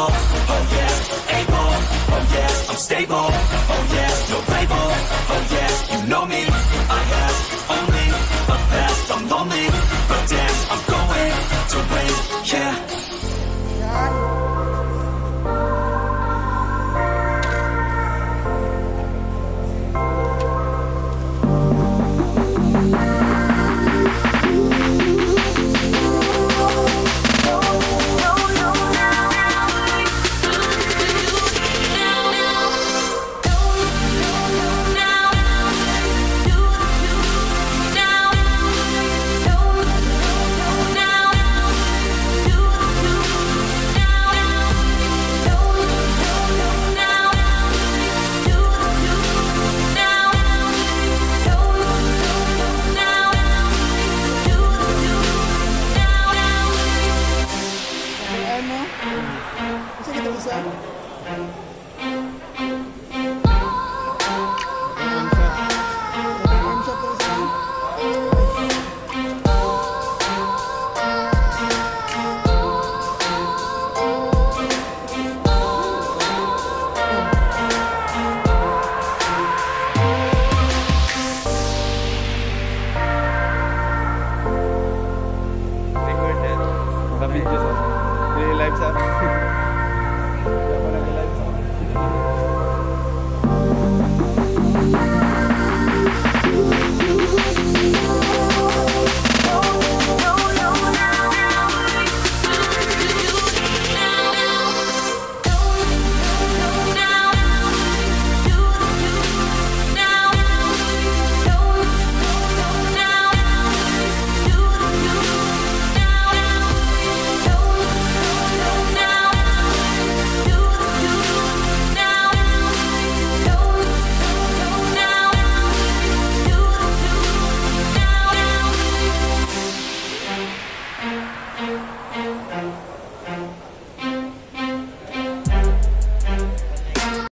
I'm oh yeah, able, oh yeah, I'm stable, oh yeah, no label, oh yeah, you know me,